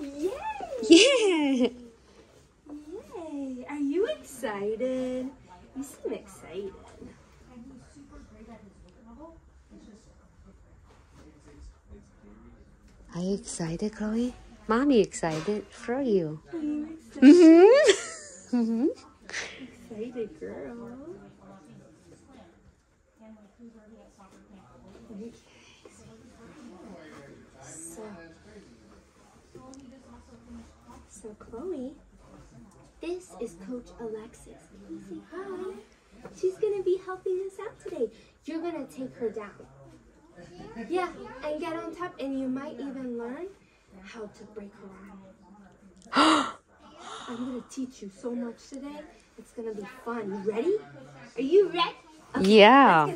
Yay! Yeah. Yay! Are you excited? You seem excited. Are you excited, Chloe? Mommy excited for you. Are you excited? Mm-hmm. mm-hmm. Excited girl. So Chloe, this is Coach Alexis. Can you say hi? She's gonna be helping us out today. You're gonna take her down. Yeah, and get on top, and you might even learn how to break her arm. I'm gonna teach you so much today. It's gonna be fun. You ready? Are you ready? Yeah.